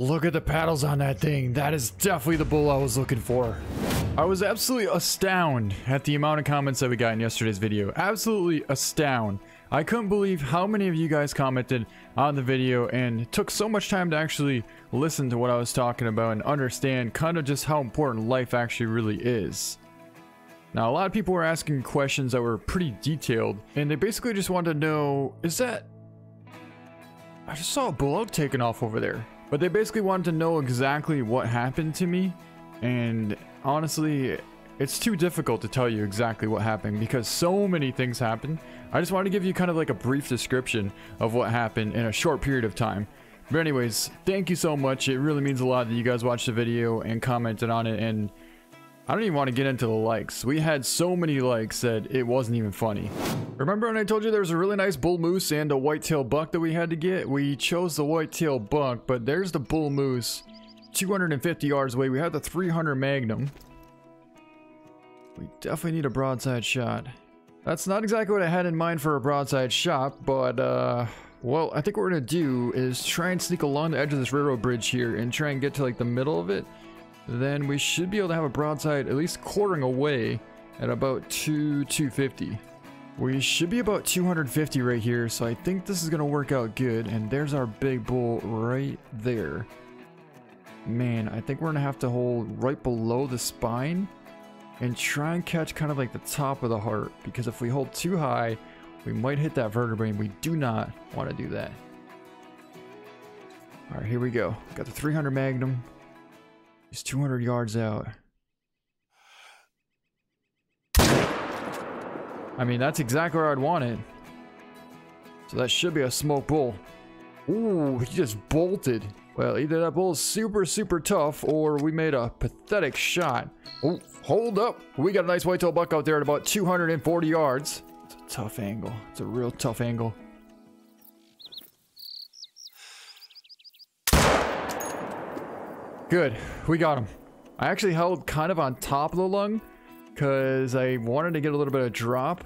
Look at the paddles on that thing. That is definitely the bull I was looking for. I was absolutely astounded at the amount of comments that we got in yesterday's video. Absolutely astounded. I couldn't believe how many of you guys commented on the video and took so much time to actually listen to what I was talking about and understand kind of just how important life actually really is. Now, a lot of people were asking questions that were pretty detailed, and they basically just wanted to know, is that... I just saw a bullet taken off over there. But they basically wanted to know exactly what happened to me, and honestly, it's too difficult to tell you exactly what happened because so many things happened. I just wanted to give you kind of like a brief description of what happened in a short period of time. But anyways, thank you so much. It really means a lot that you guys watched the video and commented on it and I don't even want to get into the likes. We had so many likes that it wasn't even funny. Remember when I told you there was a really nice bull moose and a whitetail buck that we had to get? We chose the whitetail buck, but there's the bull moose. 250 yards away. We have the 300 Magnum. We definitely need a broadside shot. That's not exactly what I had in mind for a broadside shot, but uh... Well, I think what we're gonna do is try and sneak along the edge of this railroad bridge here and try and get to like the middle of it then we should be able to have a broadside at least quartering away at about 2 250. We should be about 250 right here, so I think this is going to work out good. And there's our big bull right there. Man, I think we're going to have to hold right below the spine and try and catch kind of like the top of the heart. Because if we hold too high, we might hit that vertebrae and we do not want to do that. All right, here we go. Got the 300 Magnum. He's 200 yards out. I mean, that's exactly where I'd want it. So that should be a smoke bull. Ooh, he just bolted. Well, either that bull is super, super tough, or we made a pathetic shot. Oh, hold up. We got a nice whitetail buck out there at about 240 yards. It's a tough angle. It's a real tough angle. Good. We got him. I actually held kind of on top of the lung because I wanted to get a little bit of drop.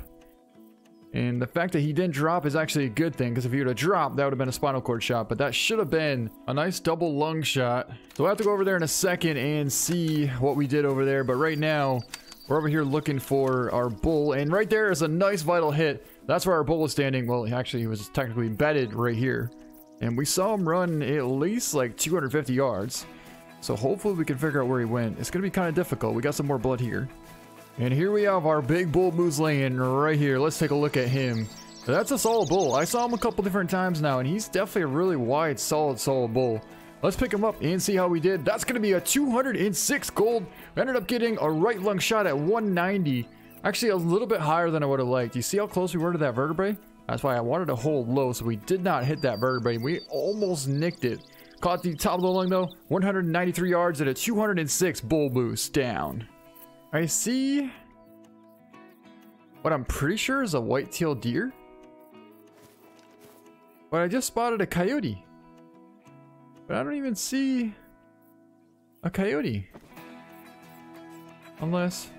And the fact that he didn't drop is actually a good thing because if he would have dropped, that would have been a spinal cord shot. But that should have been a nice double lung shot. So we'll have to go over there in a second and see what we did over there. But right now, we're over here looking for our bull. And right there is a nice vital hit. That's where our bull was standing. Well, actually, he was technically bedded right here. And we saw him run at least like 250 yards. So hopefully we can figure out where he went. It's going to be kind of difficult. We got some more blood here. And here we have our big bull moose laying right here. Let's take a look at him. That's a solid bull. I saw him a couple different times now, and he's definitely a really wide, solid, solid bull. Let's pick him up and see how we did. That's going to be a 206 gold. We ended up getting a right lung shot at 190. Actually, a little bit higher than I would have liked. You see how close we were to that vertebrae? That's why I wanted to hold low, so we did not hit that vertebrae. We almost nicked it. Caught the top of the lung though. 193 yards at a 206 bull boost down. I see what I'm pretty sure is a white-tailed deer. But I just spotted a coyote. But I don't even see a coyote. Unless...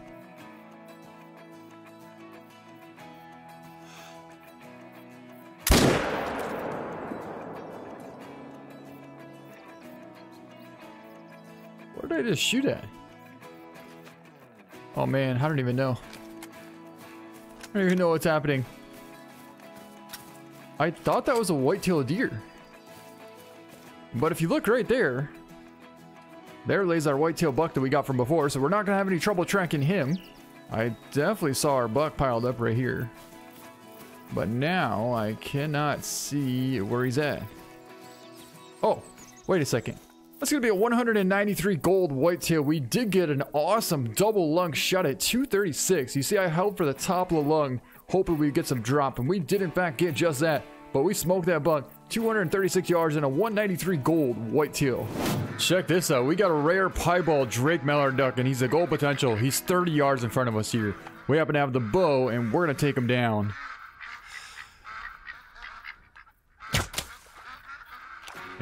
did I just shoot at? Oh man, I don't even know. I don't even know what's happening. I thought that was a white-tailed deer. But if you look right there, there lays our white-tailed buck that we got from before, so we're not going to have any trouble tracking him. I definitely saw our buck piled up right here. But now I cannot see where he's at. Oh, wait a second. That's going to be a 193 gold whitetail. We did get an awesome double lung shot at 236. You see, I held for the top of the lung, hoping we'd get some drop, and we did in fact get just that. But we smoked that buck. 236 yards and a 193 gold whitetail. Check this out. We got a rare piebald Drake Mallard duck, and he's a gold potential. He's 30 yards in front of us here. We happen to have the bow, and we're going to take him down.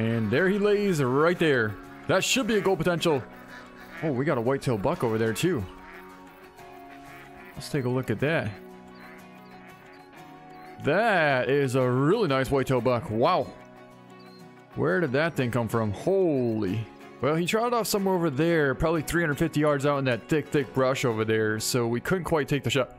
And there he lays right there. That should be a goal potential. Oh, we got a whitetail buck over there too. Let's take a look at that. That is a really nice whitetail buck. Wow. Where did that thing come from? Holy. Well, he trotted off somewhere over there, probably 350 yards out in that thick, thick brush over there, so we couldn't quite take the shot.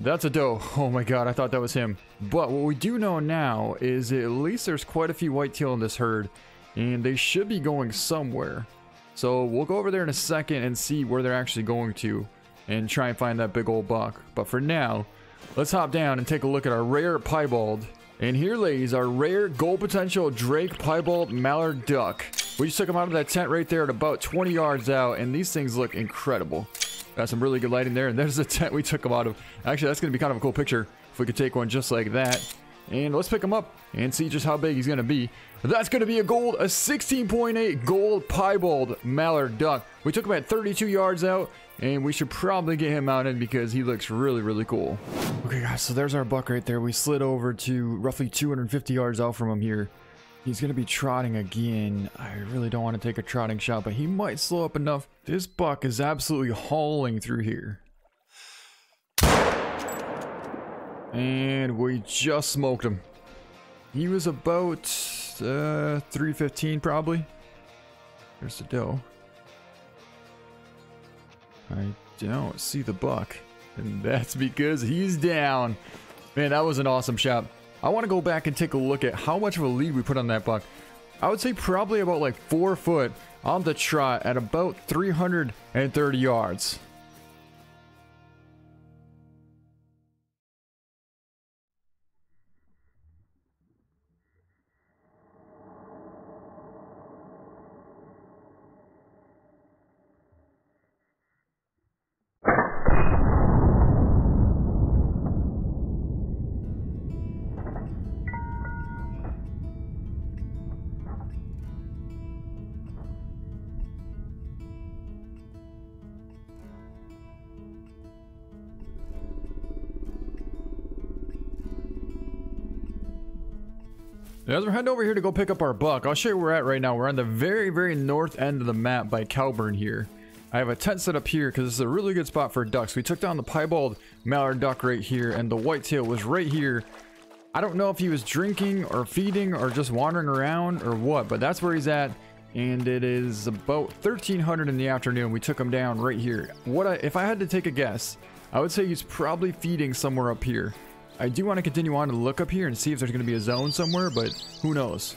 That's a doe. Oh my god, I thought that was him. But what we do know now is at least there's quite a few whitetail in this herd, and they should be going somewhere. So we'll go over there in a second and see where they're actually going to and try and find that big old buck. But for now, let's hop down and take a look at our rare piebald. And here lays our rare gold potential Drake piebald mallard duck. We just took him out of that tent right there at about 20 yards out, and these things look incredible. Got some really good lighting there, and there's the tent we took him out of. Actually, that's going to be kind of a cool picture if we could take one just like that. And let's pick him up and see just how big he's going to be. That's going to be a gold, a 16.8 gold piebald mallard duck. We took him at 32 yards out, and we should probably get him mounted because he looks really, really cool. Okay, guys, so there's our buck right there. We slid over to roughly 250 yards out from him here. He's going to be trotting again. I really don't want to take a trotting shot, but he might slow up enough. This buck is absolutely hauling through here. And we just smoked him. He was about uh, 315 probably. There's the doe. I don't see the buck. And that's because he's down. Man, that was an awesome shot. I want to go back and take a look at how much of a lead we put on that buck. I would say probably about like four foot on the trot at about 330 yards. As we're heading over here to go pick up our buck, I'll show you where we're at right now. We're on the very, very north end of the map by Cowburn here. I have a tent set up here because this is a really good spot for ducks. We took down the piebald mallard duck right here, and the whitetail was right here. I don't know if he was drinking or feeding or just wandering around or what, but that's where he's at. And it is about 1300 in the afternoon. We took him down right here. What I, if I had to take a guess, I would say he's probably feeding somewhere up here. I do want to continue on to look up here and see if there's going to be a zone somewhere, but who knows.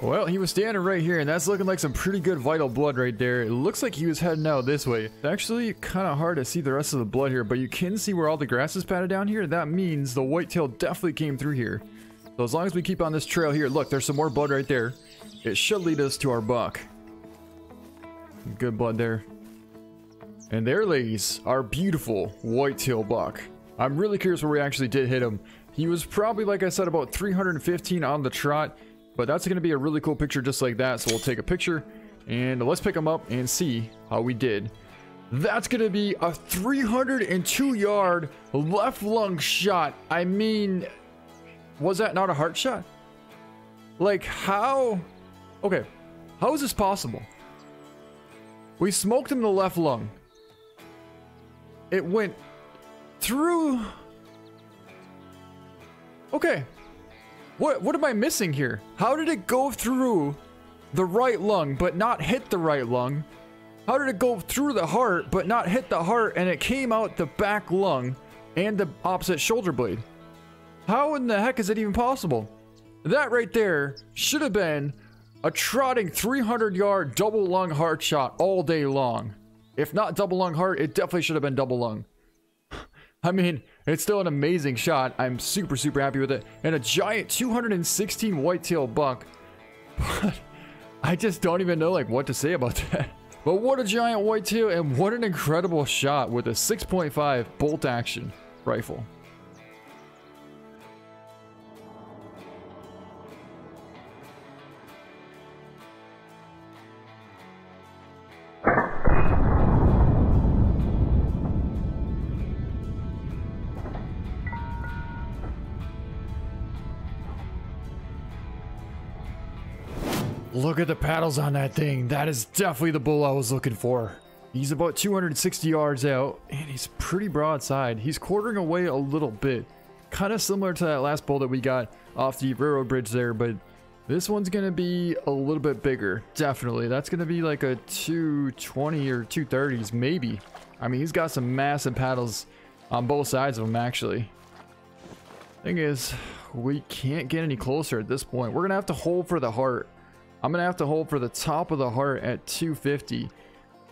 Well, he was standing right here, and that's looking like some pretty good vital blood right there. It looks like he was heading out this way. It's actually kind of hard to see the rest of the blood here, but you can see where all the grass is padded down here. That means the whitetail definitely came through here. So as long as we keep on this trail here, look, there's some more blood right there. It should lead us to our buck. Good blood there. And there lays our beautiful whitetail buck. I'm really curious where we actually did hit him. He was probably, like I said, about 315 on the trot. But that's going to be a really cool picture just like that. So we'll take a picture and let's pick him up and see how we did. That's going to be a 302 yard left lung shot. I mean, was that not a heart shot? Like how? Okay, how is this possible? We smoked him the left lung. It went through... Okay. What, what am I missing here? How did it go through the right lung but not hit the right lung? How did it go through the heart but not hit the heart and it came out the back lung and the opposite shoulder blade? How in the heck is it even possible? That right there should have been a trotting 300 yard double lung heart shot all day long. If not double lung heart, it definitely should have been double lung. I mean, it's still an amazing shot. I'm super, super happy with it. And a giant 216 whitetail buck. But I just don't even know like what to say about that. But what a giant whitetail and what an incredible shot with a 6.5 bolt action rifle. Look at the paddles on that thing. That is definitely the bull I was looking for. He's about 260 yards out, and he's pretty broadside. He's quartering away a little bit. Kind of similar to that last bull that we got off the railroad bridge there, but This one's gonna be a little bit bigger, definitely. That's gonna be like a 220 or 230s, maybe. I mean, he's got some massive paddles on both sides of him, actually. Thing is, we can't get any closer at this point. We're gonna have to hold for the heart. I'm gonna have to hold for the top of the heart at 250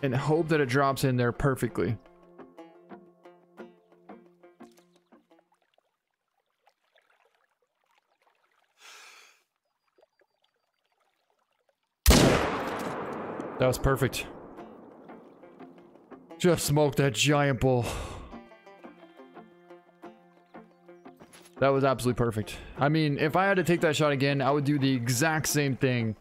and hope that it drops in there perfectly. That was perfect. Just smoked that giant bull. That was absolutely perfect. I mean, if I had to take that shot again, I would do the exact same thing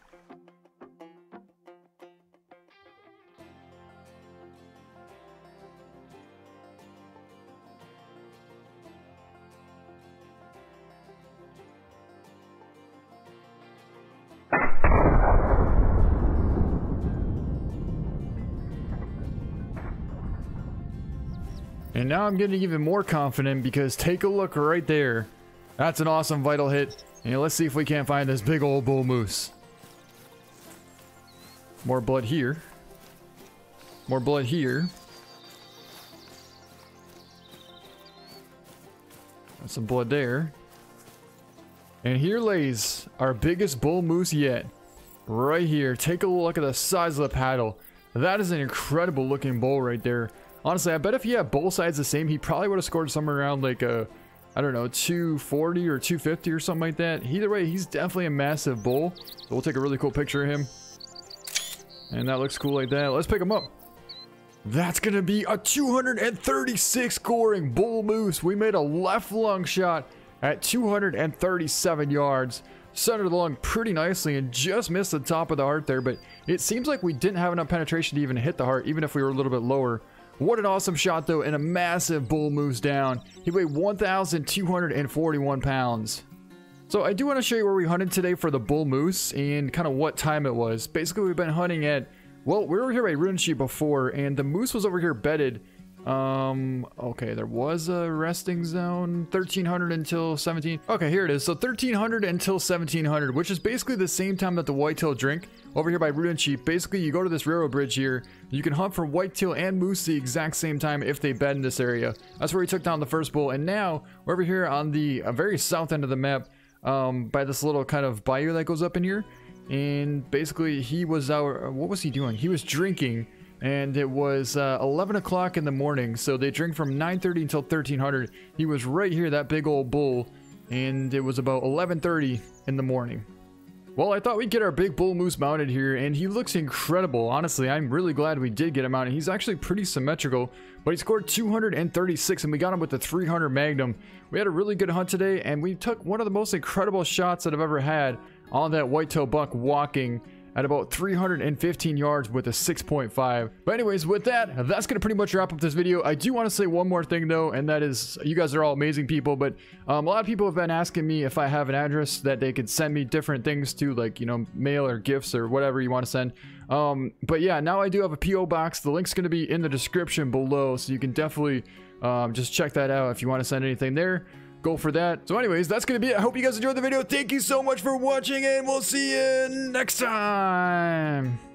now I'm getting even more confident because take a look right there. That's an awesome vital hit. And let's see if we can't find this big old bull moose. More blood here. More blood here. That's some blood there. And here lays our biggest bull moose yet. Right here. Take a look at the size of the paddle. That is an incredible looking bull right there. Honestly, I bet if he had both sides the same, he probably would have scored somewhere around like a, I don't know, 240 or 250 or something like that. Either way, he's definitely a massive bull. So we'll take a really cool picture of him. And that looks cool like that. Let's pick him up. That's going to be a 236 scoring bull moose. We made a left lung shot at 237 yards. Centered along pretty nicely and just missed the top of the heart there, but it seems like we didn't have enough penetration to even hit the heart, even if we were a little bit lower. What an awesome shot though, and a massive bull moves down. He weighed 1,241 pounds. So I do want to show you where we hunted today for the bull moose and kind of what time it was. Basically, we've been hunting at, well, we were here by Rune before, and the moose was over here bedded um, okay, there was a resting zone, 1300 until 17. Okay, here it is. So 1300 until 1700, which is basically the same time that the whitetail drink over here by and Sheep. Basically, you go to this railroad bridge here. You can hunt for whitetail and moose the exact same time if they bed in this area. That's where we took down the first bull. And now we're over here on the uh, very south end of the map um, by this little kind of bayou that goes up in here. And basically, he was out. What was he doing? He was drinking and it was uh, 11 o'clock in the morning. So they drink from 9.30 until 1300 he was right here that big old bull. And it was about 11.30 in the morning. Well i thought we'd get our big bull moose mounted here and he looks incredible. Honestly i'm really glad we did get him mounted he's actually pretty symmetrical but he scored 236 and we got him with the 300 magnum. We had a really good hunt today and we took one of the most incredible shots that i've ever had on that whitetail buck walking at about 315 yards with a 6.5. But anyways, with that, that's going to pretty much wrap up this video. I do want to say one more thing though, and that is you guys are all amazing people, but um, a lot of people have been asking me if I have an address that they could send me different things to, like, you know, mail or gifts or whatever you want to send. Um, but yeah, now I do have a P.O. box. The link's going to be in the description below, so you can definitely um, just check that out if you want to send anything there go for that. So anyways, that's going to be it. I hope you guys enjoyed the video. Thank you so much for watching, and we'll see you next time.